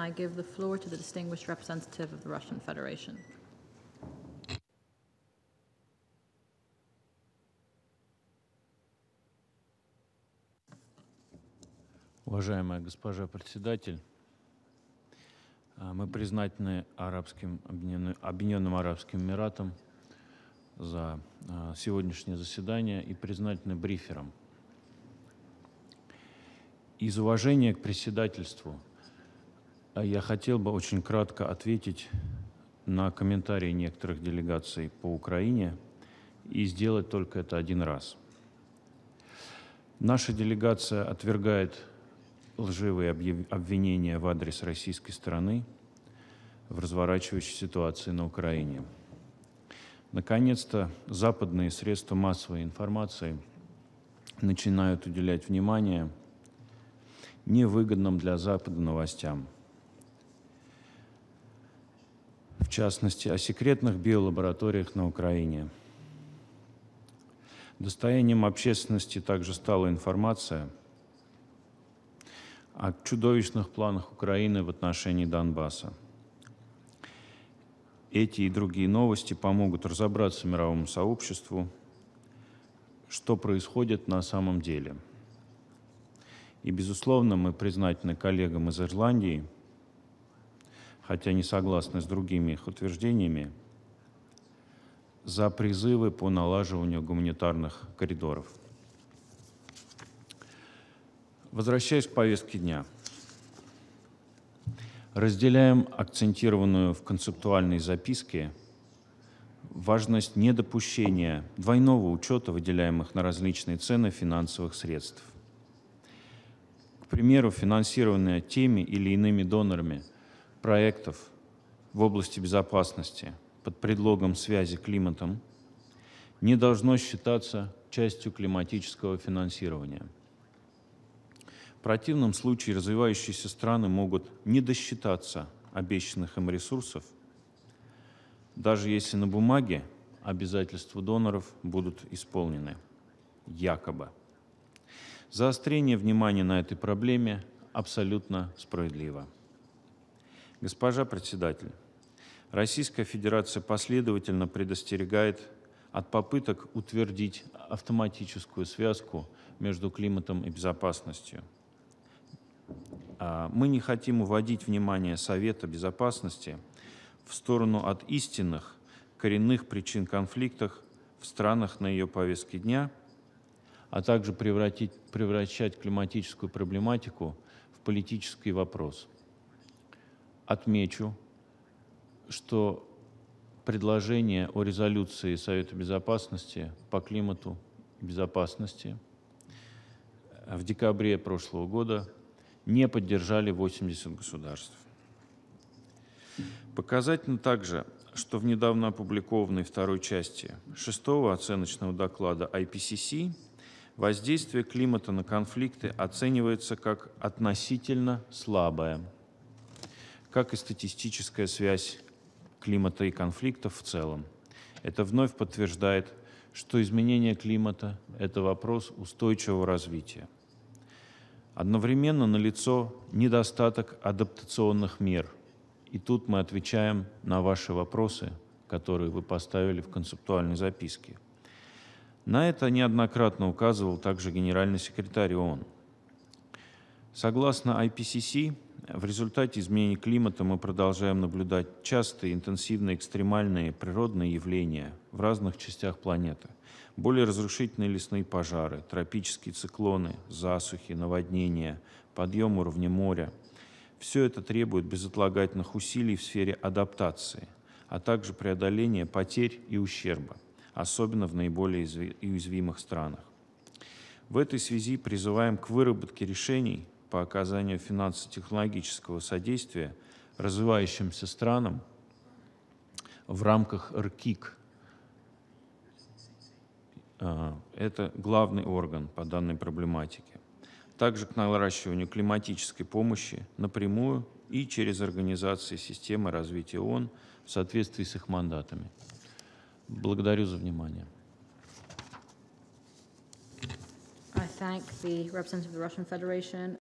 I give the floor to the distinguished representative of the Russian Federation. Уважаемая госпожа председатель, а, мы признательны Арабским, Объединенным, Арабским Эмиратам за а, сегодняшнее заседание и признательны бриферам. Из уважения к председательству я хотел бы очень кратко ответить на комментарии некоторых делегаций по Украине и сделать только это один раз. Наша делегация отвергает лживые обвинения в адрес российской стороны в разворачивающей ситуации на Украине. Наконец-то западные средства массовой информации начинают уделять внимание невыгодным для Запада новостям. В частности, о секретных биолабораториях на Украине. Достоянием общественности также стала информация – о чудовищных планах Украины в отношении Донбасса. Эти и другие новости помогут разобраться мировому сообществу, что происходит на самом деле. И, безусловно, мы признательны коллегам из Ирландии, хотя не согласны с другими их утверждениями, за призывы по налаживанию гуманитарных коридоров. Возвращаясь к повестке дня. Разделяем акцентированную в концептуальной записке важность недопущения двойного учета выделяемых на различные цены финансовых средств. К примеру, финансирование теми или иными донорами проектов в области безопасности под предлогом связи климатом не должно считаться частью климатического финансирования – противном случае развивающиеся страны могут не досчитаться обещанных им ресурсов, даже если на бумаге обязательства доноров будут исполнены, якобы. Заострение внимания на этой проблеме абсолютно справедливо. Госпожа председатель, Российская Федерация последовательно предостерегает от попыток утвердить автоматическую связку между климатом и безопасностью – а, мы не хотим уводить внимание Совета Безопасности в сторону от истинных, коренных причин конфликтов в странах на ее повестке дня, а также превратить, превращать климатическую проблематику в политический вопрос. Отмечу, что предложение о резолюции Совета Безопасности по климату и безопасности в декабре прошлого года не поддержали 80 государств. Показательно также, что в недавно опубликованной второй части шестого оценочного доклада IPCC воздействие климата на конфликты оценивается как относительно слабое, как и статистическая связь климата и конфликтов в целом. Это вновь подтверждает, что изменение климата – это вопрос устойчивого развития. Одновременно налицо недостаток адаптационных мер. И тут мы отвечаем на ваши вопросы, которые вы поставили в концептуальной записке. На это неоднократно указывал также генеральный секретарь ООН. Согласно IPCC, в результате изменений климата мы продолжаем наблюдать частые, интенсивные, экстремальные природные явления в разных частях планеты – более разрушительные лесные пожары, тропические циклоны, засухи, наводнения, подъем уровня моря. Все это требует безотлагательных усилий в сфере адаптации, а также преодоления потерь и ущерба, особенно в наиболее уязвимых странах. В этой связи призываем к выработке решений по оказанию финансово-технологического содействия развивающимся странам в рамках РКИК а, это главный орган по данной проблематике. Также к наращиванию климатической помощи напрямую и через организации системы развития ООН в соответствии с их мандатами. Благодарю за внимание. I thank the representative of the Russian Federation